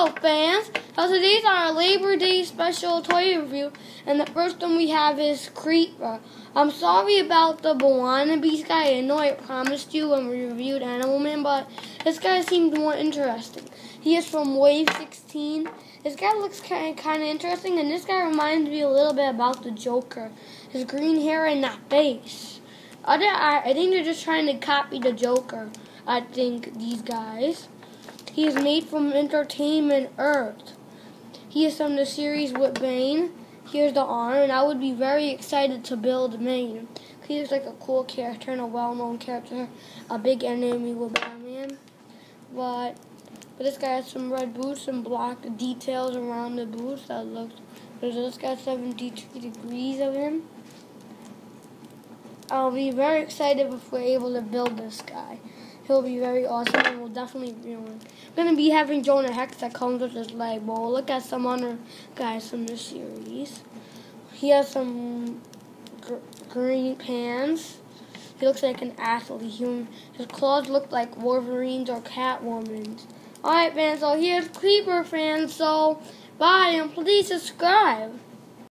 Hello, fans! So today's our Labor Day special toy review, and the first one we have is Creeper. I'm sorry about the B'wana Beast guy. I know I promised you when we reviewed Animal Man, but this guy seemed more interesting. He is from Wave 16. This guy looks kind of, kind of interesting, and this guy reminds me a little bit about the Joker. His green hair and that face. Other, I, I think they're just trying to copy the Joker. I think these guys. He is made from Entertainment Earth. He is from the series with Bane. Here's the arm, and I would be very excited to build Bane. He looks like a cool character and a well-known character, a big enemy with Batman. But, but this guy has some red boots and black details around the boots that looks. There's this guy 73 degrees of him. I'll be very excited if we're able to build this guy he'll be very awesome and we'll definitely be to be having Jonah Hex that comes with his leg, but we'll look at some other guys from the series. He has some gr green pants. He looks like an athlete. He, his claws look like Wolverine's or Catwoman's. Alright, fans, so here's Creeper fans, so bye and please subscribe.